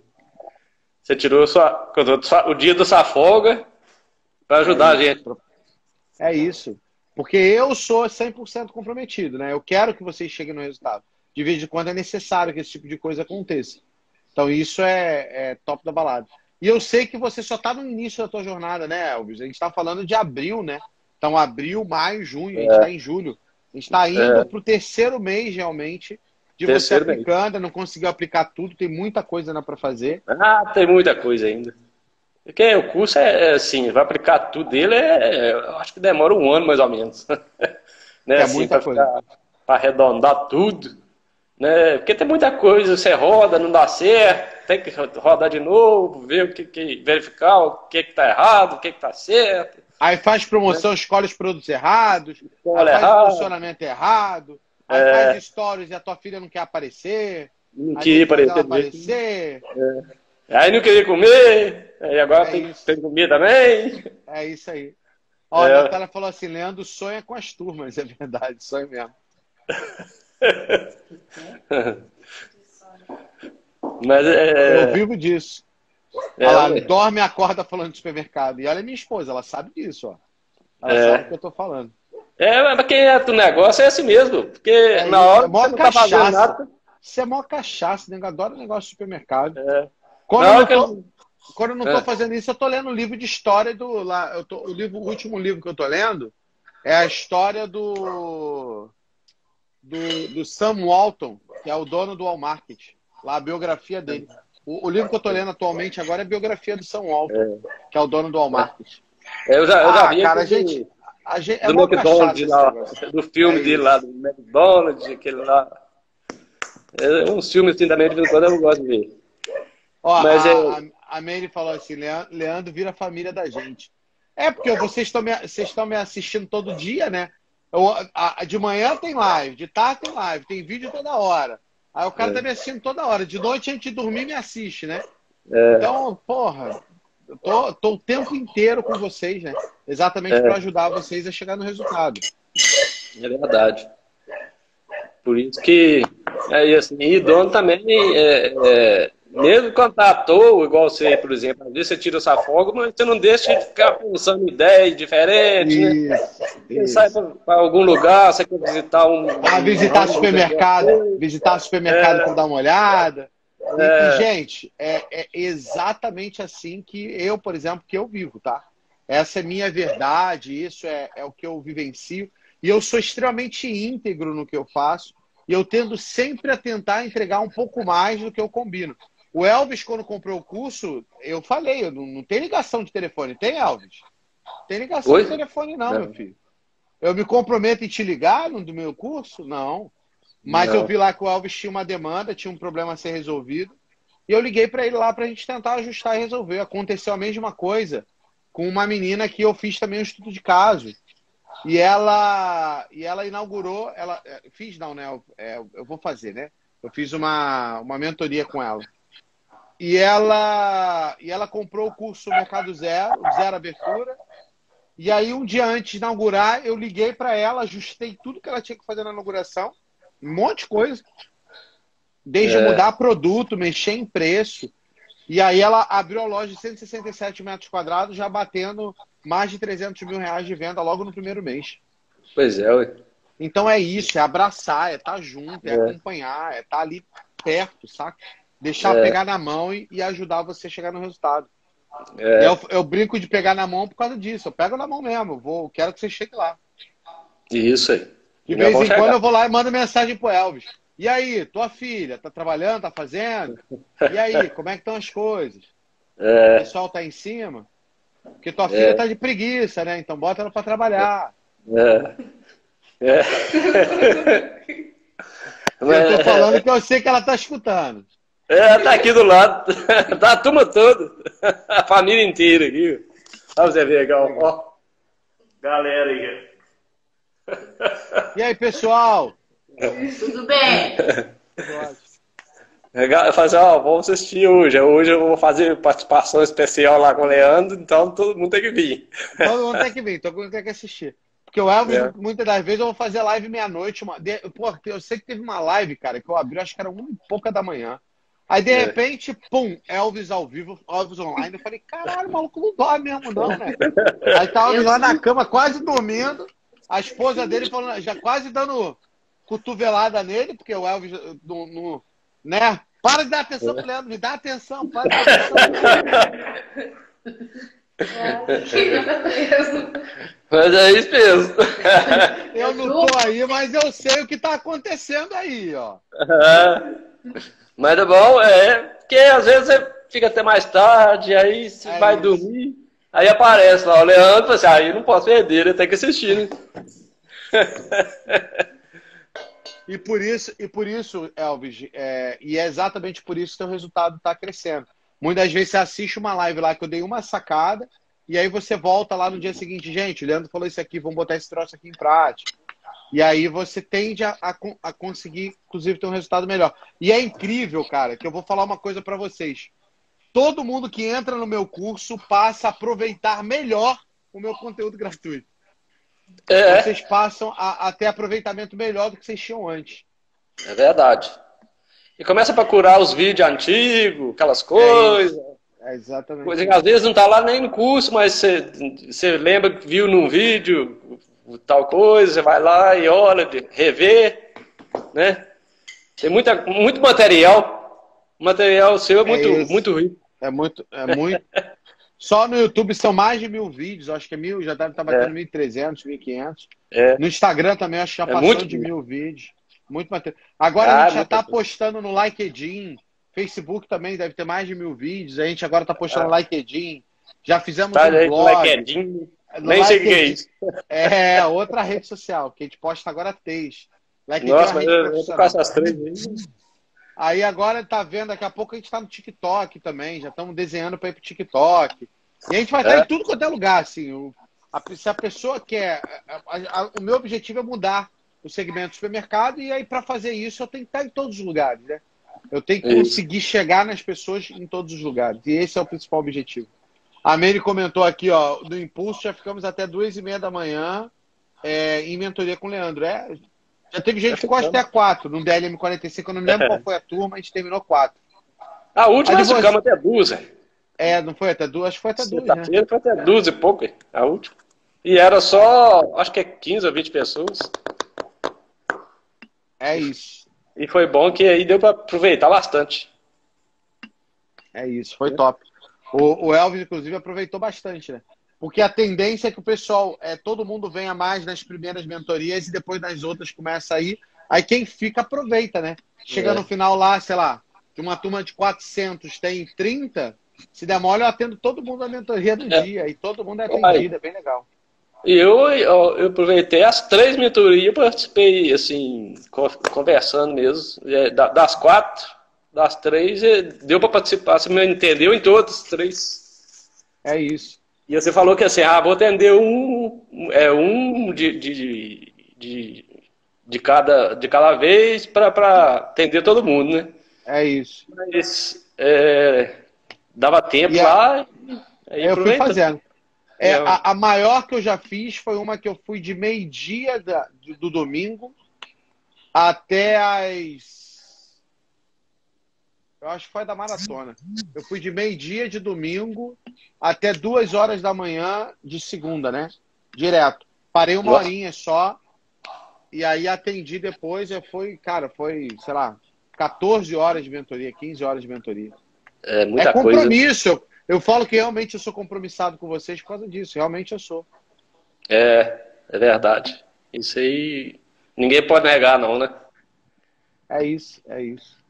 [SPEAKER 2] Você tirou sua, o dia da sua folga para ajudar é a gente.
[SPEAKER 1] É isso. Porque eu sou 100% comprometido, né? Eu quero que vocês cheguem no resultado. De vez em quando é necessário que esse tipo de coisa aconteça. Então isso é, é top da balada. E eu sei que você só está no início da tua jornada, né, Elvis? A gente está falando de abril, né? Então abril, maio, junho, a gente está é. em julho. A gente está indo é. para o terceiro mês realmente de terceiro você aplicando, mês. não conseguiu aplicar tudo, tem muita coisa ainda para fazer.
[SPEAKER 2] Ah, tem muita coisa ainda. Porque o curso é, é assim, vai aplicar tudo dele, é, eu acho que demora um ano mais ou menos. né?
[SPEAKER 1] É assim, muita coisa.
[SPEAKER 2] Para arredondar tudo. Né? Porque tem muita coisa, você roda, não dá certo, tem que rodar de novo, ver o que, que verificar o que está errado, o que está certo.
[SPEAKER 1] Aí faz promoção, né? escolhe os produtos errados, escolhe faz errado. posicionamento errado, aí é... faz stories e a tua filha não quer aparecer.
[SPEAKER 2] Não queria aparecer. aparecer. É. Aí não queria comer, aí agora é tem, tem que comer também.
[SPEAKER 1] É isso aí. Ó, é. a Natália falou assim: Leandro sonha com as turmas, é verdade, sonha mesmo.
[SPEAKER 2] Mas é...
[SPEAKER 1] Eu vivo disso. É, ela dorme e acorda falando de supermercado. E é minha esposa, ela sabe disso, ó. Ela é. sabe o que eu tô falando.
[SPEAKER 2] É, mas quem é do negócio é assim mesmo. Porque é, na hora é
[SPEAKER 1] você não tá nada. Você é mó cachaça, né? adora negócio de supermercado. É. Quando, não, eu, tô, eu... quando eu não tô é. fazendo isso, eu tô lendo o um livro de história do. Lá, eu tô, o, livro, o último livro que eu tô lendo é a história do. Do, do Sam Walton, que é o dono do Walmart. Lá, a biografia dele. O, o, livro que eu tô lendo atualmente agora é a biografia do Sam Walton, é. que é o dono do Walmart.
[SPEAKER 2] É, eu já, eu já
[SPEAKER 1] ah, vi cara, a gente, a gente,
[SPEAKER 2] é do McDonald's lá, do filme é dele lá, do McDonald's, aquele lá. É um filme assim também, de vez em quando eu gosto de ver.
[SPEAKER 1] Ó, Mas a, é... a, a Mary falou assim: Leandro vira família da gente. É, porque vocês estão me, vocês estão me assistindo todo dia, né? Eu, a, de manhã tem live, de tarde tem live, tem vídeo toda hora. Aí o cara é. tá me assistindo toda hora. De noite a gente dormir me assiste, né? É. Então, porra, eu tô, tô, o tempo inteiro com vocês, né? Exatamente é. para ajudar vocês a chegar no resultado.
[SPEAKER 2] É verdade. Por isso que. É, assim, e dono também é, é mesmo quando tá à toa, igual você, por exemplo, às vezes você tira essa folga, mas você não deixa de ficar pensando em ideias diferentes, né? Você sai para algum lugar, você quer visitar um.
[SPEAKER 1] Ah, visitar um, supermercado, um visitar supermercado é, para dar uma olhada. É, e, gente, é, é exatamente assim que eu, por exemplo, que eu vivo, tá? Essa é minha verdade, isso é, é o que eu vivencio. E eu sou extremamente íntegro no que eu faço. E eu tendo sempre a tentar entregar um pouco mais do que eu combino. O Elvis, quando comprou o curso, eu falei, eu não, não tem ligação de telefone. Tem, Elvis? Tem ligação Oi? de telefone, não, não, meu filho. Eu me comprometo em te ligar no do meu curso? Não. Mas não. eu vi lá que o Elvis tinha uma demanda, tinha um problema a ser resolvido. E eu liguei para ele lá para a gente tentar ajustar e resolver. Aconteceu a mesma coisa com uma menina que eu fiz também um estudo de caso. E ela, e ela inaugurou, ela é, fiz não, né? Eu, é, eu vou fazer, né? Eu fiz uma, uma mentoria com ela. E ela, e ela comprou o curso Mercado Zero, Zero Abertura. E aí, um dia antes de inaugurar, eu liguei para ela, ajustei tudo que ela tinha que fazer na inauguração, um monte de coisa. Desde é. mudar produto, mexer em preço. E aí ela abriu a loja de 167 metros quadrados, já batendo mais de 300 mil reais de venda logo no primeiro mês.
[SPEAKER 2] Pois é, ué.
[SPEAKER 1] Então é isso, é abraçar, é estar tá junto, é, é. acompanhar, é estar tá ali perto, saca? Deixar é. pegar na mão e, e, ajudar você a chegar no resultado. É. Eu, eu, brinco de pegar na mão por causa disso. Eu pego na mão mesmo. Vou, quero que você chegue lá.
[SPEAKER 2] Isso aí.
[SPEAKER 1] De vez em quando eu vou lá e mando mensagem pro Elvis. E aí, tua filha, tá trabalhando, tá fazendo? E aí, como é que estão as coisas? É. O pessoal tá em cima? Porque tua filha é. tá de preguiça, né? Então bota ela para trabalhar. É. é. Eu tô falando que eu sei que ela tá escutando.
[SPEAKER 2] É, tá aqui do lado. Tá a turma toda. A família inteira aqui. Olha você ver, legal. Ó. Galera aí.
[SPEAKER 1] E aí, pessoal?
[SPEAKER 3] Tudo bem?
[SPEAKER 2] Eu falei assim, ó, vamos assistir hoje. Hoje eu vou fazer participação especial lá com o Leandro, então todo mundo tem que vir.
[SPEAKER 1] Todo mundo tem que vir, todo mundo tem que assistir. Porque o Elvis, é. muitas das vezes, eu vou fazer live meia-noite. Uma... Pô, eu sei que teve uma live, cara, que eu abri, acho que era uma e pouca da manhã. Aí, de é. repente, pum, Elvis ao vivo, Elvis online. Eu falei, caralho, o maluco não dorme mesmo, não, né? Aí tá Elvis lá na cama, quase dormindo. A esposa dele falando, já quase dando cotovelada nele, porque o Elvis no, no né? Para de dar atenção pro Leandro, me dá atenção, para de dar atenção.
[SPEAKER 2] Mas é isso mesmo.
[SPEAKER 1] Eu não tô aí, mas eu sei o que tá acontecendo aí, ó.
[SPEAKER 2] Mas é bom, é, porque às vezes você fica até mais tarde, aí você é vai isso. dormir, aí aparece lá o Leandro, assim, aí ah, não posso perder, eu tenho que assistir, né?
[SPEAKER 1] E por isso, e por isso Elvis, é, e é exatamente por isso que o resultado está crescendo. Muitas vezes você assiste uma live lá que eu dei uma sacada, e aí você volta lá no dia seguinte, gente, o Leandro falou isso aqui, vamos botar esse troço aqui em prática. E aí você tende a, a, a conseguir, inclusive, ter um resultado melhor. E é incrível, cara, que eu vou falar uma coisa para vocês. Todo mundo que entra no meu curso passa a aproveitar melhor o meu conteúdo gratuito. É. Vocês passam a, a ter aproveitamento melhor do que vocês tinham antes.
[SPEAKER 2] É verdade. E começa a procurar os vídeos antigos, aquelas é coisas.
[SPEAKER 1] É, é exatamente.
[SPEAKER 2] Coisa que às vezes não está lá nem no curso, mas você lembra que viu num vídeo tal coisa, vai lá e olha, rever, né? Tem muita, muito material. O material seu é muito, é muito rico.
[SPEAKER 1] É muito, é muito. Só no YouTube são mais de mil vídeos, acho que é mil, já deve estar batendo é. 1.300, 1.500. É. No Instagram também, acho que já é passou de mil vídeos. Muito material. Agora ah, a gente já está postando no LinkedIn. Facebook também deve ter mais de mil vídeos. A gente agora está postando ah. no LinkedIn. Já fizemos tá um blog. LinkedIn.
[SPEAKER 2] Que é isso.
[SPEAKER 1] É, outra rede social, que a gente posta agora três.
[SPEAKER 2] LinkedIn Nossa, mas eu, eu tô com essas três aí.
[SPEAKER 1] Aí agora tá vendo, daqui a pouco a gente tá no TikTok também, já estamos desenhando para ir pro TikTok. E a gente vai estar é. em tudo quanto é lugar, assim. O, a, se a pessoa quer. A, a, o meu objetivo é mudar o segmento do supermercado, e aí para fazer isso eu tenho que estar em todos os lugares, né? Eu tenho que conseguir chegar nas pessoas em todos os lugares. E esse é o principal objetivo. A Mary comentou aqui, ó, no Impulso já ficamos até duas e meia da manhã é, em mentoria com o Leandro. É, já teve gente que ficou até quatro. No DLM45, eu não me lembro qual foi a turma, a gente terminou quatro.
[SPEAKER 2] A última nós ficamos até duas.
[SPEAKER 1] É, não foi até duas? Acho que foi até duas. Né?
[SPEAKER 2] Foi até duas e pouco, a última. E era só, acho que é 15 ou 20 pessoas.
[SPEAKER 1] É isso.
[SPEAKER 2] E foi bom que aí deu para aproveitar bastante.
[SPEAKER 1] É isso, foi top. O, o Elvis, inclusive, aproveitou bastante, né? Porque a tendência é que o pessoal, é, todo mundo venha mais nas primeiras mentorias e depois nas outras começa a ir. Aí quem fica aproveita, né? Chega é. no final lá, sei lá, que uma turma de 400 tem 30, se der mole eu atendo todo mundo na mentoria do é. dia e todo mundo é atendido, é bem legal.
[SPEAKER 2] E eu, eu, eu, aproveitei as três mentorias, participei, assim, conversando mesmo, é, das quatro, das três, é, deu para participar, você me entendeu em todas as três.
[SPEAKER 1] É isso.
[SPEAKER 2] E você falou que assim, ah, vou atender um, é, um de, de, de, de cada, de cada vez para atender todo mundo, né?
[SPEAKER 1] É isso.
[SPEAKER 2] Mas é, dava tempo lá.
[SPEAKER 1] Aí eu fui fazendo. É, é a, a, maior que eu já fiz foi uma que eu fui de meio-dia do domingo até as eu acho que foi da maratona. Eu fui de meio-dia de domingo até duas horas da manhã de segunda, né? Direto. Parei uma horinha só. E aí atendi depois. E foi, cara, foi, sei lá, 14 horas de mentoria, 15 horas de mentoria.
[SPEAKER 2] É muita é
[SPEAKER 1] compromisso.
[SPEAKER 2] Coisa.
[SPEAKER 1] Eu, eu falo que realmente eu sou compromissado com vocês por causa disso. Realmente eu sou.
[SPEAKER 2] É, é verdade. Isso aí ninguém pode negar, não, né?
[SPEAKER 1] É isso, é isso.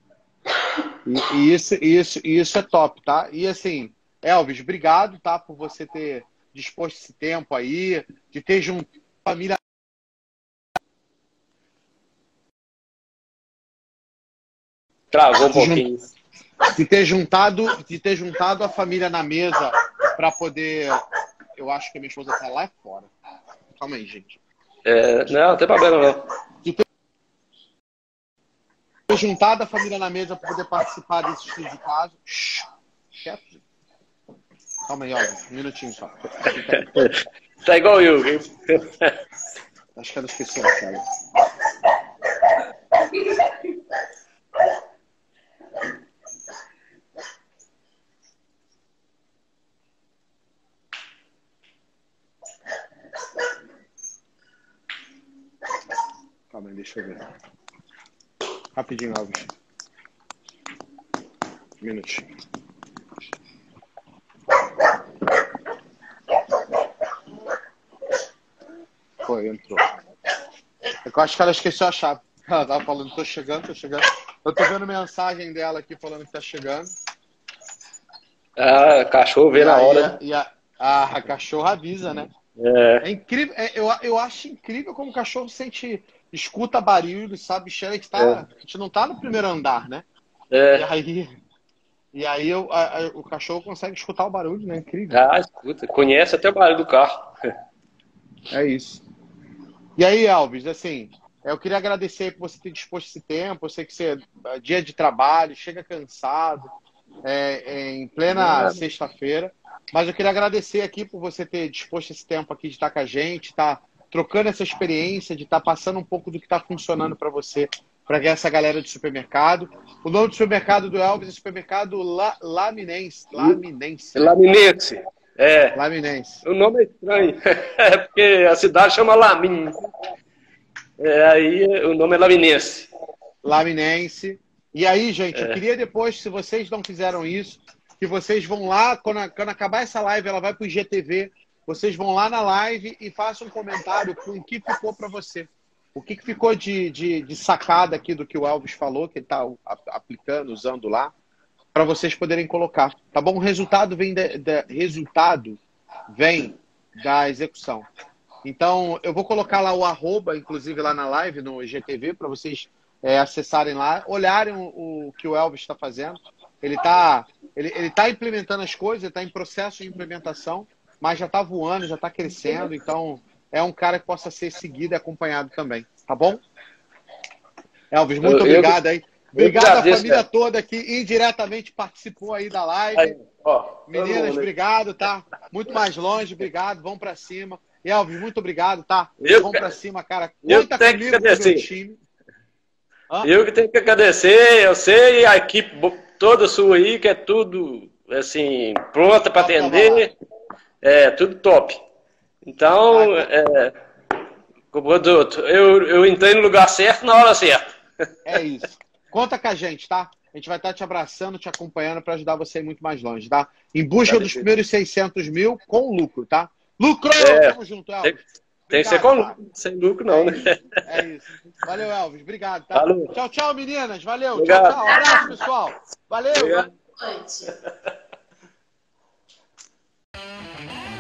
[SPEAKER 1] E, e, isso, isso, isso é top, tá? E assim, Elvis, obrigado, tá? Por você ter disposto esse tempo aí, de ter junto a família.
[SPEAKER 2] Travou um pouquinho.
[SPEAKER 1] de ter juntado, de ter juntado a família na mesa para poder. Eu acho que a minha esposa tá lá fora. Calma aí, gente.
[SPEAKER 2] É, não, não tem problema não.
[SPEAKER 1] Juntado a família na mesa para poder participar desse estudo de caso. Quieto. Calma aí, ó, um minutinho só.
[SPEAKER 2] Tá igual eu.
[SPEAKER 1] Acho que ela esqueceu a chave. Calma aí, deixa eu ver. Rapidinho, Alves. Um minutinho. Foi, entrou. É eu acho que ela esqueceu a chave. Ela tava falando, tô chegando, tô chegando. Eu tô vendo mensagem dela aqui falando que tá chegando.
[SPEAKER 2] Ah, cachorro vê
[SPEAKER 1] E
[SPEAKER 2] na
[SPEAKER 1] aí,
[SPEAKER 2] hora.
[SPEAKER 1] E a, a, a cachorra avisa, né?
[SPEAKER 2] É,
[SPEAKER 1] É incrível, é, eu, eu acho incrível como o cachorro sente, escuta barulho, sabe, cheira que tá,
[SPEAKER 2] É.
[SPEAKER 1] a gente não tá no primeiro andar, né? E
[SPEAKER 2] é.
[SPEAKER 1] aí, e aí eu- a- a- o cachorro consegue escutar o barulho, né? Incrível.
[SPEAKER 2] Ah, escuta, conhece até o barulho do carro.
[SPEAKER 1] É isso. E aí, Alves, assim, eu queria agradecer por você ter disposto esse tempo. Eu sei que você é dia de trabalho, chega cansado, é, é, em plena sexta-feira. Mas eu queria agradecer aqui por você ter disposto esse tempo aqui de estar com a gente, estar trocando essa experiência, de estar passando um pouco do que está funcionando para você, para essa galera de supermercado. O nome do supermercado do Elvis é supermercado La, Laminense. Laminense.
[SPEAKER 2] Laminense. É,
[SPEAKER 1] Laminense.
[SPEAKER 2] o nome é estranho. É porque a cidade chama Lamin. É, aí o nome é Laminense.
[SPEAKER 1] Laminense. E aí, gente, eu
[SPEAKER 2] É.
[SPEAKER 1] queria depois, se vocês não fizeram isso, que vocês vão lá, quando, quando acabar essa live, ela vai para o IGTV, vocês vão lá na live e façam um comentário com o que ficou para você. O que, que ficou de, de, de sacada aqui do que o Elvis falou, que ele está aplicando, usando lá, para vocês poderem colocar. Tá bom? O resultado vem, de, de- resultado vem da execução. Então, eu vou colocar lá o arroba, inclusive lá na live, no IGTV, para vocês é, acessarem lá, olharem o, o que o Elvis está fazendo. Ele está ele, ele tá implementando as coisas, está em processo de implementação, mas já está voando, já está crescendo. Então, é um cara que possa ser seguido e acompanhado também. Tá bom? Elvis, muito
[SPEAKER 2] Eu- eu-
[SPEAKER 1] obrigado aí. Obrigado à família
[SPEAKER 2] cara.
[SPEAKER 1] toda que indiretamente participou aí da live.
[SPEAKER 2] Aí, ó,
[SPEAKER 1] Meninas,
[SPEAKER 2] né?
[SPEAKER 1] obrigado, tá? Muito mais longe, obrigado. Vamos pra cima. Elvis, muito obrigado, tá?
[SPEAKER 2] Eu-
[SPEAKER 1] Vamos pra cima, cara.
[SPEAKER 2] eu
[SPEAKER 1] Conta
[SPEAKER 2] que
[SPEAKER 1] comigo pro meu time. Hã?
[SPEAKER 2] Eu que tenho que agradecer, eu sei, a equipe toda sua aí, que é tudo, assim, pronta para
[SPEAKER 1] Top,
[SPEAKER 2] atender, é tudo top. Então,
[SPEAKER 1] Vai,
[SPEAKER 2] é, o produto, eu, eu entrei no lugar certo na hora certa.
[SPEAKER 1] É isso. Conta com a gente, tá? A gente vai estar te abraçando, te acompanhando para ajudar você a ir muito mais longe, tá? Em busca dos primeiros 600 mil com lucro, tá? Lucro!
[SPEAKER 2] É.
[SPEAKER 1] Tamo junto, Elvis.
[SPEAKER 2] Tem que ser com lucro, sem lucro não, né?
[SPEAKER 1] É isso. Valeu, Elvis. Obrigado, tá?
[SPEAKER 2] Falou.
[SPEAKER 1] Tchau, tchau, meninas. Valeu.
[SPEAKER 2] Obrigado.
[SPEAKER 1] Tchau, tchau. Abraço, pessoal. Valeu.
[SPEAKER 2] Obrigado.
[SPEAKER 3] Noite. Thank you.